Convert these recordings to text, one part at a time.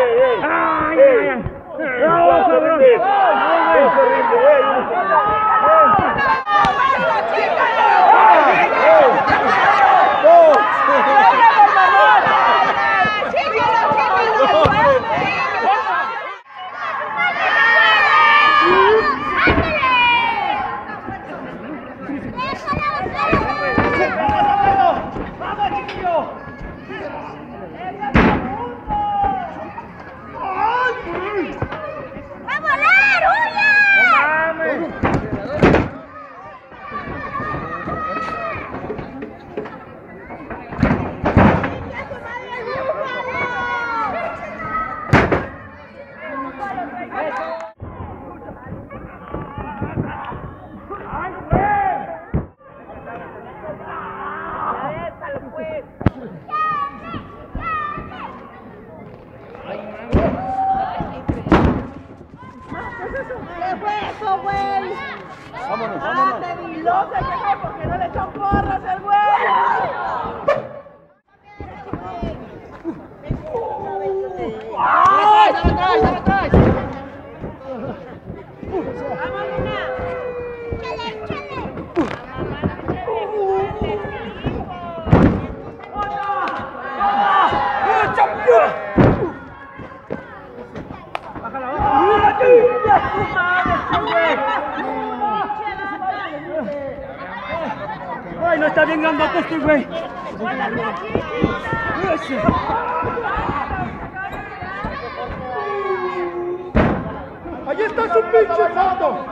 Ay, ay, ay. Bravo, cabrón. ¡Vamos, ¿Qué fue eso, güey? Vámonos, vámonos. Ah, te loca, ¿qué fue? ¿Por qué no le echan porras al güey? ¡Ay! No está bien grandote este güey. ¡Ahí está su pinche foto!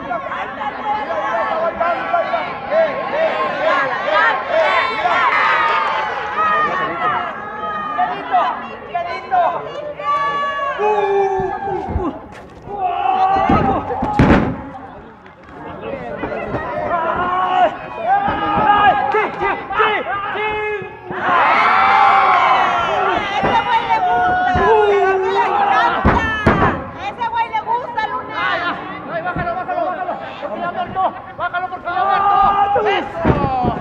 ¡Ese güey le gusta! ¡Ese le encanta! ¡Ese güey le gusta, Luna! Ay, bájalo, bájalo, bájalo. Bájalo porque ya muerto. ¡Eso!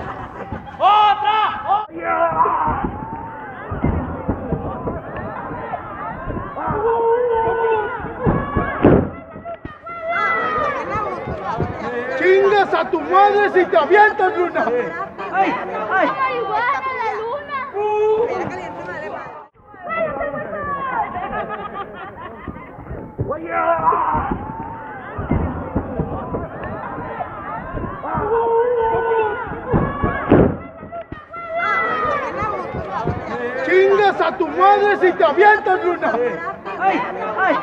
¡Otra! ¡Chingas a tu madre si te avientas, Luna! ¡Ay, ay! igual a la luna! ¡Chingas a tu madre si te avientas, Luna! ¡Ay, ay!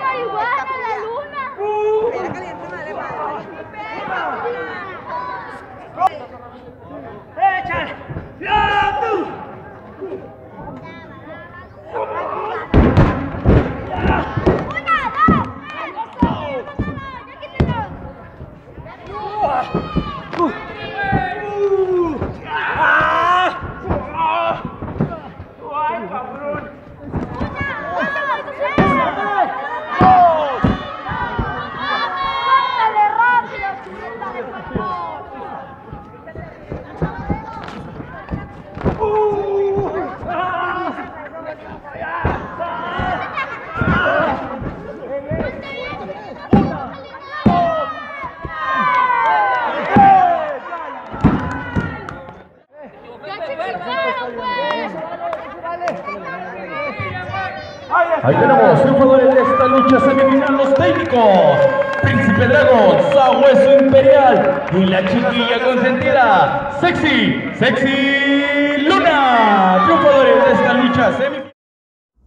Ahí tenemos triunfadores de esta lucha semifinal, los técnicos. Príncipe Dragon, Sahueso Imperial y la chiquilla consentida, Sexy, Sexy Luna. Triunfadores de esta lucha semifinal.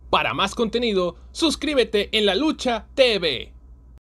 Para más contenido, suscríbete en La Lucha TV.